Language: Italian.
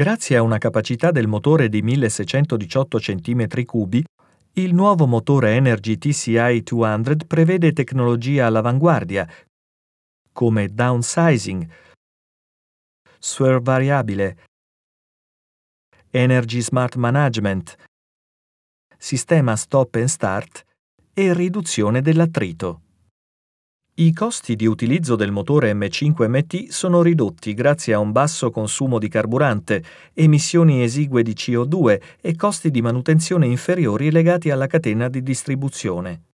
Grazie a una capacità del motore di 1618 cm3, il nuovo motore Energy TCI 200 prevede tecnologia all'avanguardia, come downsizing, swerve variabile, Energy Smart Management, sistema stop and start e riduzione dell'attrito. I costi di utilizzo del motore M5MT sono ridotti grazie a un basso consumo di carburante, emissioni esigue di CO2 e costi di manutenzione inferiori legati alla catena di distribuzione.